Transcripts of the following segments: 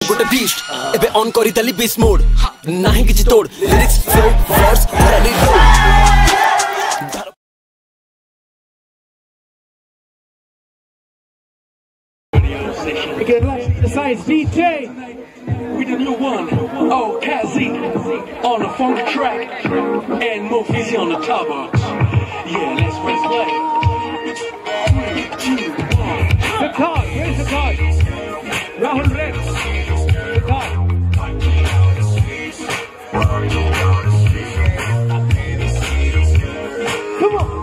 ଗୋଟେ ବିଷ୍ଟ ଏବେ ଅନ୍ କରିଦେଲି ବିସ୍ ମୋଡ୍ ନାହିଁ କିଛି ତୋଡ lyrics flow verse Bharali Again, right, besides DJ, We the new one, oh Kazi, on the funk track, and Mofizi on the top Rahul Rek, card. Come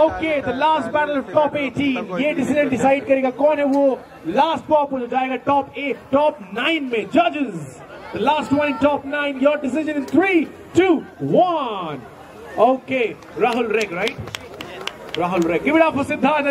Okay, the last battle of top 18. Ye decision decide karega kaun hai wo last pop will jayega top 8, top 9. Judges, the last one in top 9. Your decision in three, two, one. Okay, Rahul Rek, right? Rahul Rek. Give it up for Siddharth.